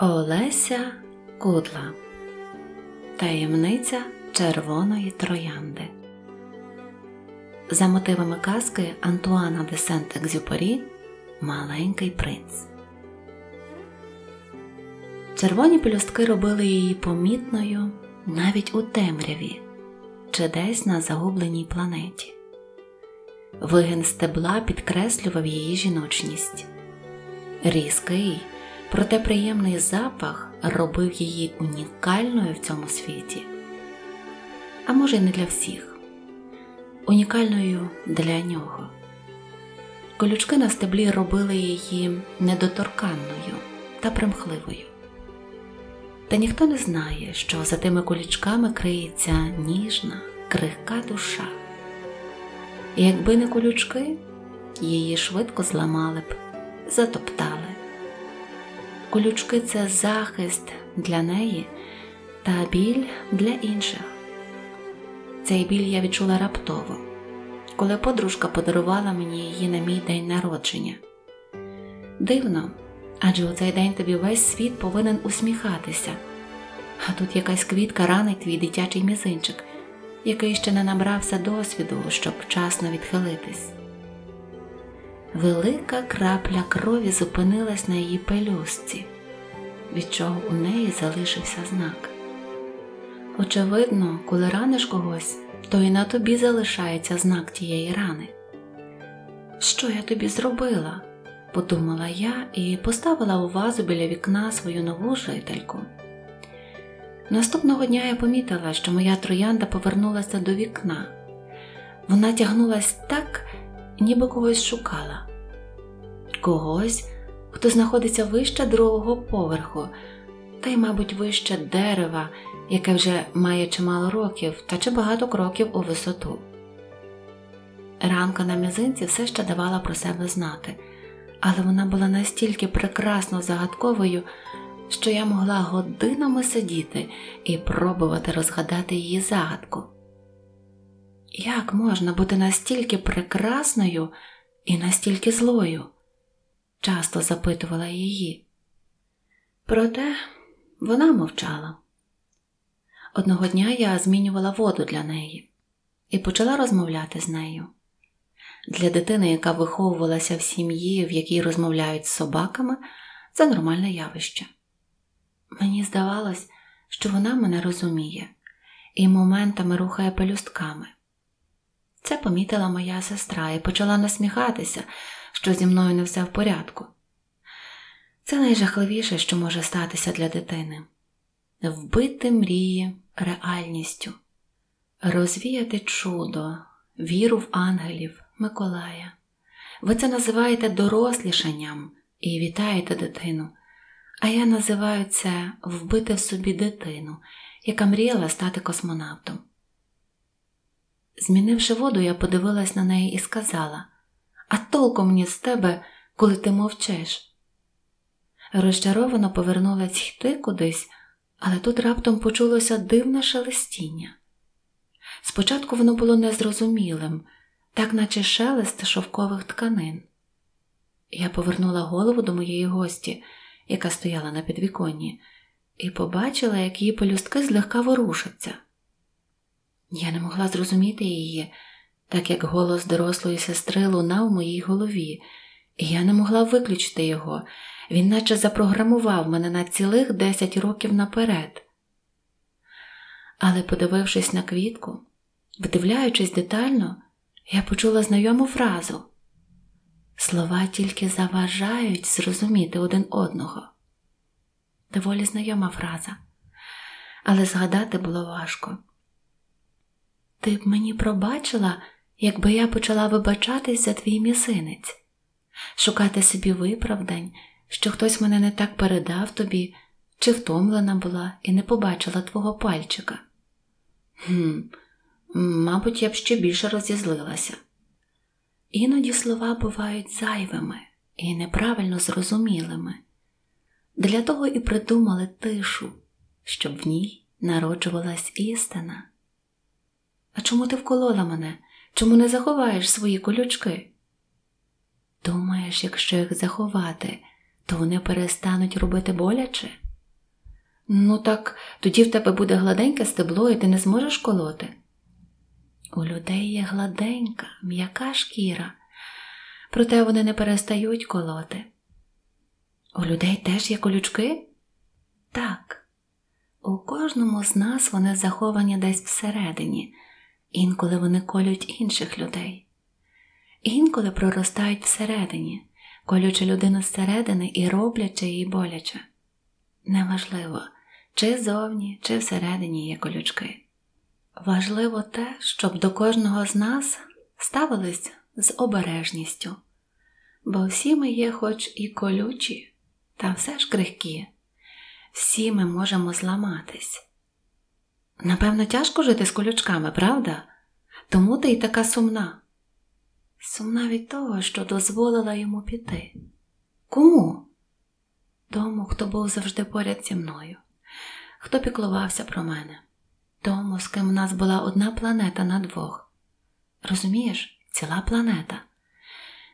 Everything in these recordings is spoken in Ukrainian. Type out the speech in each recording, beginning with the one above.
Олеся Кудла Таємниця червоної троянди. За мотивами казки Антуана де Сент-Екзюпері Маленький принц. Червоні пелюстки робили її помітною навіть у темряві чи десь на загубленій планеті. Вигін стебла підкреслював її жіночність. Різкий проте приємний запах робив її унікальною в цьому світі. А може, й не для всіх, унікальною для нього. Колючки на стеблі робили її недоторканною та примхливою. Та ніхто не знає, що за тими колючками криється ніжна, крихка душа. І якби не колючки, її швидко зламали б, затоптали колючки це захист для неї та біль для інших. Цей біль я відчула раптово, коли подружка подарувала мені її на мій день народження. Дивно, адже у цей день тобі весь світ повинен усміхатися, а тут якась квітка ранить твій дитячий мізинчик, який ще не набрався досвіду, щоб вчасно відхилитись. Велика крапля крові зупинилась на її пелюстці, від чого у неї залишився знак. Очевидно, коли раниш когось, то і на тобі залишається знак тієї рани. Що я тобі зробила? подумала я і поставила у вазу біля вікна свою нову жительку. Наступного дня я помітила, що моя троянда повернулася до вікна. Вона тягнулась так, ніби когось шукала, когось, хто знаходиться вище другого поверху, та й, мабуть, вище дерева, яке вже має чимало років та чи багато кроків у висоту. Ранка на мізинці все ще давала про себе знати, але вона була настільки прекрасно загадковою, що я могла годинами сидіти і пробувати розгадати її загадку. Як можна бути настільки прекрасною і настільки злою? часто запитувала її. Проте вона мовчала. Одного дня я змінювала воду для неї і почала розмовляти з нею. Для дитини, яка виховувалася в сім'ї, в якій розмовляють з собаками, це нормальне явище. Мені здавалось, що вона мене розуміє і моментами рухає пелюстками. Це помітила моя сестра і почала насміхатися, що зі мною не все в порядку. Це найжахливіше, що може статися для дитини вбити мрії реальністю, розвіяти чудо, віру в ангелів, Миколая. Ви це називаєте дорослішанням і вітаєте дитину, а я називаю це вбити в собі дитину, яка мріяла стати космонавтом. Змінивши воду, я подивилась на неї і сказала А толку мені з тебе, коли ти мовчиш. Розчаровано повернулась йти кудись, але тут раптом почулося дивне шелестіння. Спочатку воно було незрозумілим, так наче шелест шовкових тканин. Я повернула голову до моєї гості, яка стояла на підвіконні, і побачила, як її полюстки злегка ворушаться. Я не могла зрозуміти її, так як голос дорослої сестри лунав у моїй голові, і я не могла виключити його, він наче запрограмував мене на цілих десять років наперед. Але, подивившись на квітку, вдивляючись детально, я почула знайому фразу слова тільки заважають зрозуміти один одного. Доволі знайома фраза, але згадати було важко. Ти б мені пробачила, якби я почала вибачатись за твій місинець, шукати собі виправдань, що хтось мене не так передав тобі, чи втомлена була і не побачила твого пальчика. Хм, Мабуть, я б ще більше розізлилася. Іноді слова бувають зайвими і неправильно зрозумілими. Для того і придумали тишу, щоб в ній народжувалась істина. А чому ти вколола мене? Чому не заховаєш свої колючки? Думаєш, якщо їх заховати, то вони перестануть робити боляче? Ну так тоді в тебе буде гладеньке стебло, і ти не зможеш колоти. У людей є гладенька, м'яка шкіра, проте вони не перестають колоти. У людей теж є колючки? Так, у кожному з нас вони заховані десь всередині, інколи вони колють інших людей, інколи проростають всередині, колючи людину зсередини і роблячи її боляче. Неважливо, чи зовні, чи всередині є колючки. Важливо те, щоб до кожного з нас ставились з обережністю, бо всі ми є, хоч і колючі, та все ж крихкі, всі ми можемо зламатись. Напевно, тяжко жити з колючками, правда? Тому ти й така сумна. Сумна від того, що дозволила йому піти. Кому? Тому, хто був завжди поряд зі мною, хто піклувався про мене, тому, з ким у нас була одна планета на двох. Розумієш, ціла планета,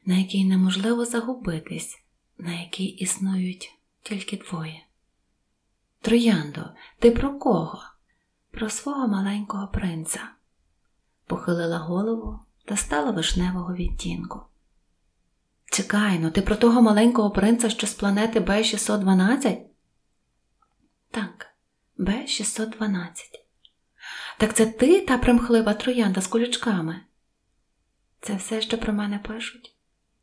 на якій неможливо загубитись, на якій існують тільки двоє. Трояндо, ти про кого? Про свого маленького принца. Похилила голову та стала вишневого відтінку. Чекай, ну ти про того маленького принца, що з планети Б612? Так, Б612. Так це ти та примхлива троянда з колючками? Це все, що про мене пишуть?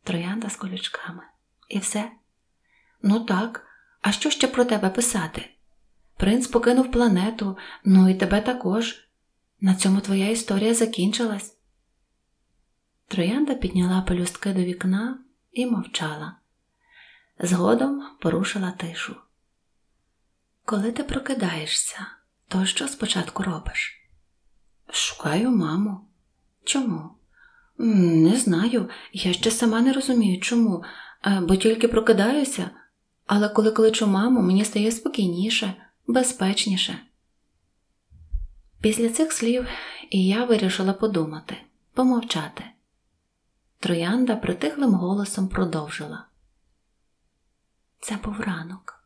Троянда з колючками. І все? Ну так, а що ще про тебе писати? Принц покинув планету, ну і тебе також. На цьому твоя історія закінчилась. Троянда підняла пелюстки до вікна і мовчала. Згодом порушила тишу. Коли ти прокидаєшся, то що спочатку робиш? Шукаю маму. Чому? Не знаю, я ще сама не розумію, чому, бо тільки прокидаюся, але коли кличу маму, мені стає спокійніше, безпечніше. Після цих слів і я вирішила подумати, помовчати. Троянда притихлим голосом продовжила. Це був ранок,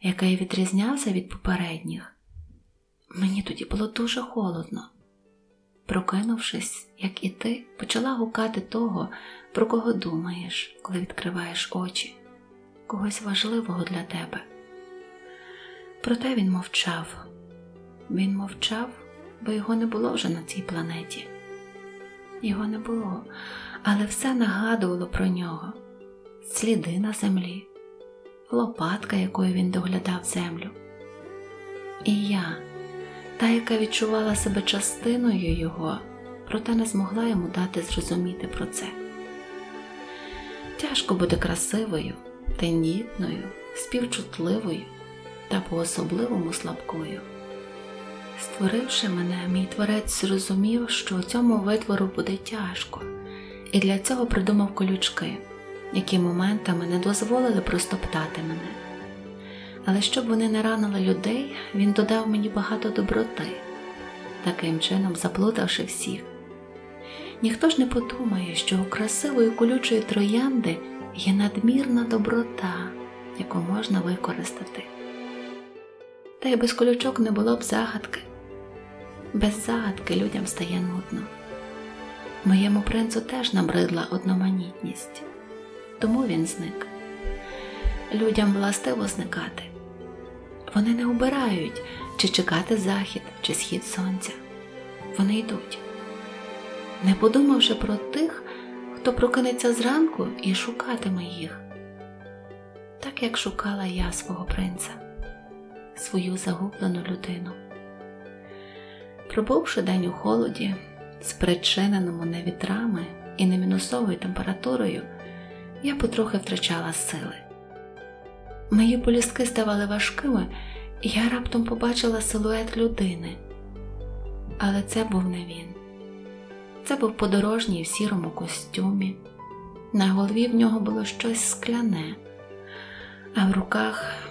який відрізнявся від попередніх. Мені тоді було дуже холодно. Прокинувшись, як і ти, почала гукати того, про кого думаєш, коли відкриваєш очі, когось важливого для тебе. Проте він мовчав. Він мовчав, бо його не було вже на цій планеті. Його не було, але все нагадувало про нього: сліди на землі, лопатка, якою він доглядав землю. І я, та, яка відчувала себе частиною його, проте не змогла йому дати зрозуміти про це. Тяжко бути красивою, тендітною, співчутливою та по-особливому слабкою. Створивши мене, мій творець зрозумів, що цьому витвору буде тяжко, і для цього придумав колючки, які моментами не дозволили простоптати мене. Але щоб вони не ранили людей, він додав мені багато доброти, таким чином заплутавши всіх. Ніхто ж не подумає, що у красивої колючої троянди є надмірна доброта, яку можна використати. Та й без колючок не було б загадки. Без загадки людям стає нудно. Моєму принцу теж набридла одноманітність, тому він зник. Людям властиво зникати. Вони не обирають, чи чекати захід, чи схід сонця. Вони йдуть, не подумавши про тих, хто прокинеться зранку і шукатиме їх, так як шукала я свого принца, свою загублену людину. Пробувши день у холоді, спричиненому не вітрами і не мінусовою температурою, я потрохи втрачала сили. Мої полістки ставали важкими, і я раптом побачила силует людини. Але це був не він. Це був подорожній в сірому костюмі. На голові в нього було щось скляне, а в руках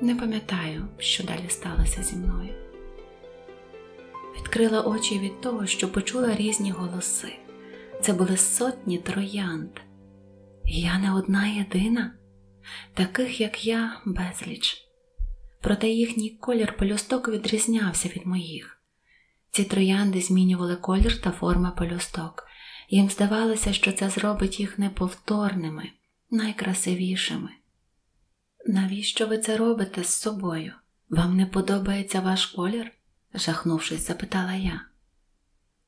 не пам'ятаю, що далі сталося зі мною. Відкрила очі від того, що почула різні голоси. Це були сотні троянд. Я не одна єдина, таких, як я, безліч. проте їхній колір пелюсток відрізнявся від моїх. Ці троянди змінювали колір та форми пелюсток. Їм здавалося, що це зробить їх неповторними, найкрасивішими. Навіщо ви це робите з собою? Вам не подобається ваш колір? жахнувшись, запитала я.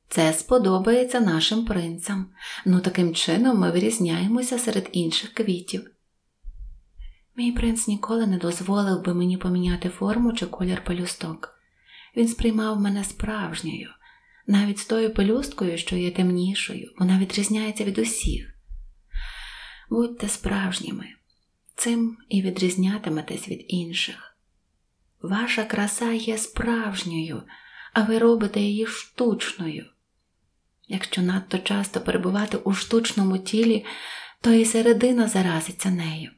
Це сподобається нашим принцям, ну таким чином ми вирізняємося серед інших квітів. Мій принц ніколи не дозволив би мені поміняти форму чи колір пелюсток. Він сприймав мене справжньою, навіть з тою пелюсткою, що є темнішою, вона відрізняється від усіх. Будьте справжніми, цим і відрізнятиметесь від інших. Ваша краса є справжньою, а ви робите її штучною. Якщо надто часто перебувати у штучному тілі, то і середина заразиться нею.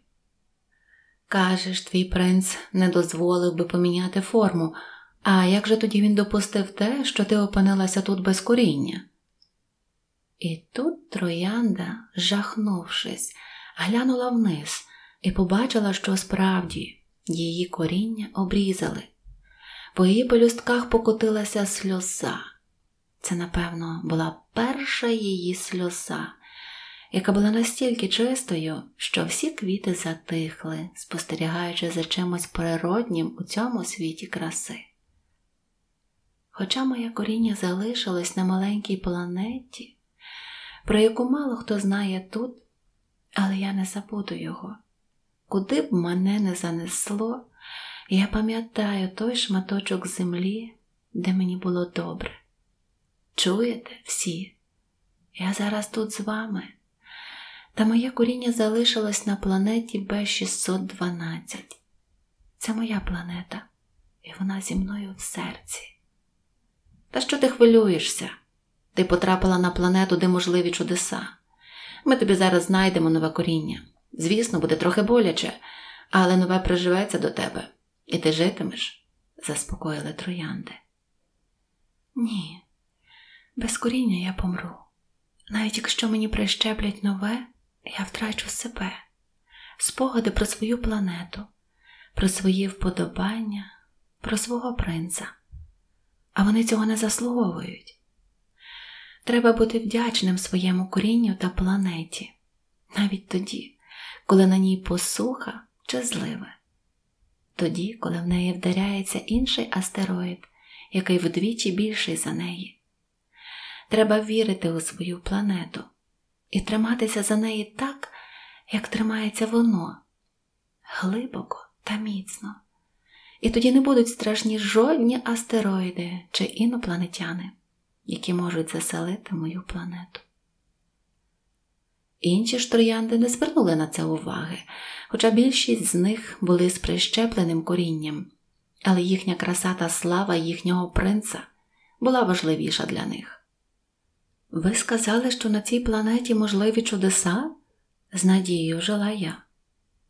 Кажеш, твій принц не дозволив би поміняти форму, а як же тоді він допустив те, що ти опинилася тут без коріння? І тут троянда, жахнувшись, глянула вниз і побачила, що справді її коріння обрізали. По її пелюстках покотилася сльоза. Це, напевно, була перша її сльоза, яка була настільки чистою, що всі квіти затихли, спостерігаючи за чимось природнім у цьому світі краси. Хоча моє коріння залишилось на маленькій планеті, про яку мало хто знає тут, але я не забуду його. Куди б мене не занесло, я пам'ятаю той шматочок землі, де мені було добре. Чуєте всі? Я зараз тут з вами, та моє коріння залишилось на планеті Б612. Це моя планета, і вона зі мною в серці. Та що ти хвилюєшся? Ти потрапила на планету, де можливі чудеса. Ми тобі зараз знайдемо нове коріння. Звісно, буде трохи боляче, але нове приживеться до тебе, і ти житимеш, заспокоїли троянди. Ні, без коріння я помру. Навіть якщо мені прищеплять нове, я втрачу себе, спогади про свою планету, про свої вподобання, про свого принца. А вони цього не заслуговують. Треба бути вдячним своєму корінню та планеті, навіть тоді, коли на ній посуха чи зливе, тоді, коли в неї вдаряється інший астероїд, який вдвічі більший за неї. Треба вірити у свою планету і триматися за неї так, як тримається воно, глибоко та міцно. І тоді не будуть страшні жодні астероїди чи інопланетяни, які можуть заселити мою планету. Інші ж троянди не звернули на це уваги, хоча більшість з них були з прищепленим корінням, але їхня краса та слава їхнього принца була важливіша для них. Ви сказали, що на цій планеті можливі чудеса? з надією жила я.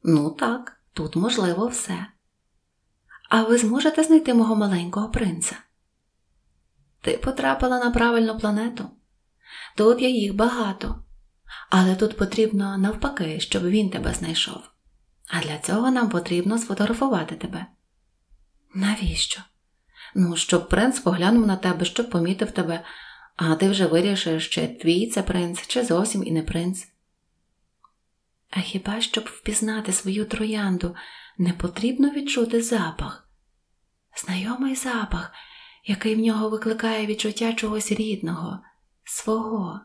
Ну так, тут можливо все. А ви зможете знайти мого маленького принца? Ти потрапила на правильну планету. Тут є їх багато. Але тут потрібно навпаки, щоб він тебе знайшов. А для цього нам потрібно сфотографувати тебе. Навіщо? Ну, щоб принц поглянув на тебе, щоб помітив тебе, а ти вже вирішиш, чи твій це принц, чи зовсім і не принц. А хіба щоб впізнати свою троянду, не потрібно відчути запах? Знайомий запах, який в нього викликає відчуття чогось рідного, свого.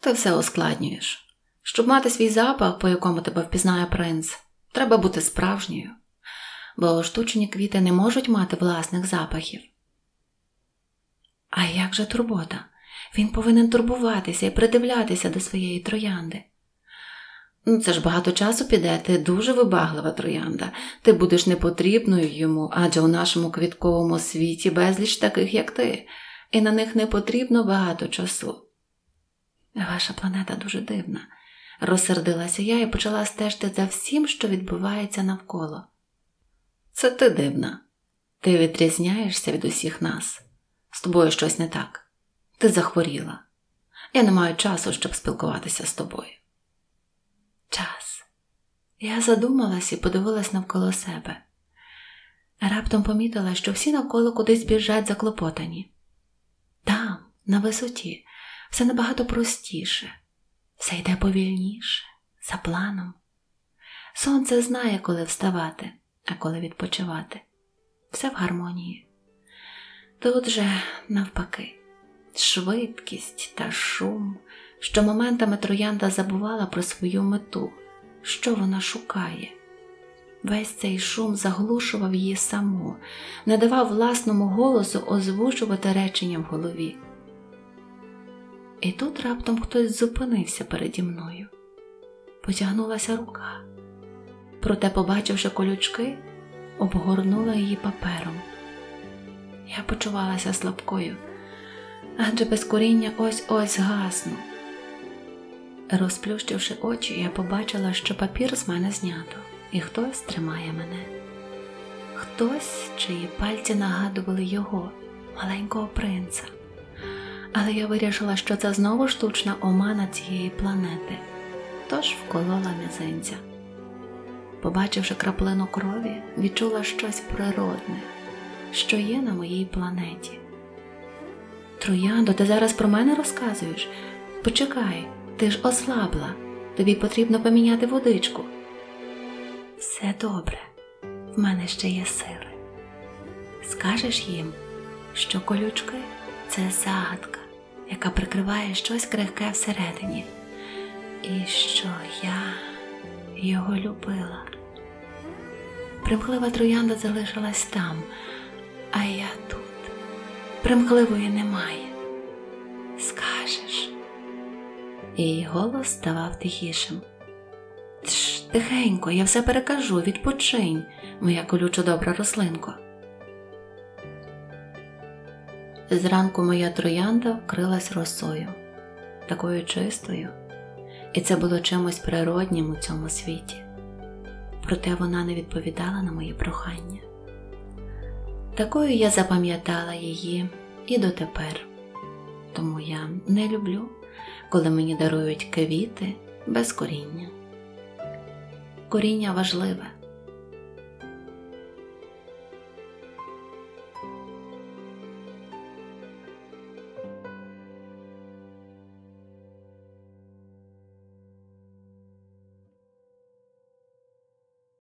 Ти все ускладнюєш. Щоб мати свій запах, по якому тебе впізнає принц, треба бути справжньою, бо штучні квіти не можуть мати власних запахів. А як же турбота? Він повинен турбуватися і придивлятися до своєї троянди. Ну, це ж багато часу піде, ти дуже вибаглива троянда, ти будеш непотрібною йому, адже у нашому квітковому світі безліч таких, як ти, і на них не потрібно багато часу. Ваша планета дуже дивна, розсердилася я і почала стежити за всім, що відбувається навколо. Це ти дивна, ти відрізняєшся від усіх нас. З тобою щось не так. Ти захворіла. Я не маю часу, щоб спілкуватися з тобою. Час. Я задумалась і подивилась навколо себе. Раптом помітила, що всі навколо кудись біжать заклопотані. Там, на висоті, все набагато простіше, все йде повільніше, за планом. Сонце знає, коли вставати, а коли відпочивати. Все в гармонії. Тут же, навпаки, швидкість та шум, що моментами троянда забувала про свою мету, що вона шукає. Весь цей шум заглушував її саму, не давав власному голосу озвучувати речення в голові. І тут раптом хтось зупинився переді мною. Потягнулася рука. Проте, побачивши колючки, обгорнула її папером. Я почувалася слабкою, адже без коріння ось ось гасну. Розплющивши очі, я побачила, що папір з мене знято, і хтось тримає мене. Хтось, чиї пальці нагадували його, маленького принца. Але я вирішила, що це знову штучна омана цієї планети, тож вколола мізинця. Побачивши краплину крові, відчула щось природне, що є на моїй планеті. Трояндо, ти зараз про мене розказуєш? Почекай, ти ж ослабла, тобі потрібно поміняти водичку. Все добре, в мене ще є сили. Скажеш їм, що колючки це загадка, яка прикриває щось крихке всередині, і що я його любила. Примхлива троянда залишилась там, а я тут. Примхливої немає. Скажеш. І голос ставав тихішим. Тш, тихенько, я все перекажу, відпочинь, моя колючо добра рослинко. Зранку моя троянда вкрилась росою, такою чистою, і це було чимось природнім у цьому світі. Проте вона не відповідала на мої прохання. Такою я запам'ятала її і дотепер, тому я не люблю, коли мені дарують квіти без коріння. Коріння важливе,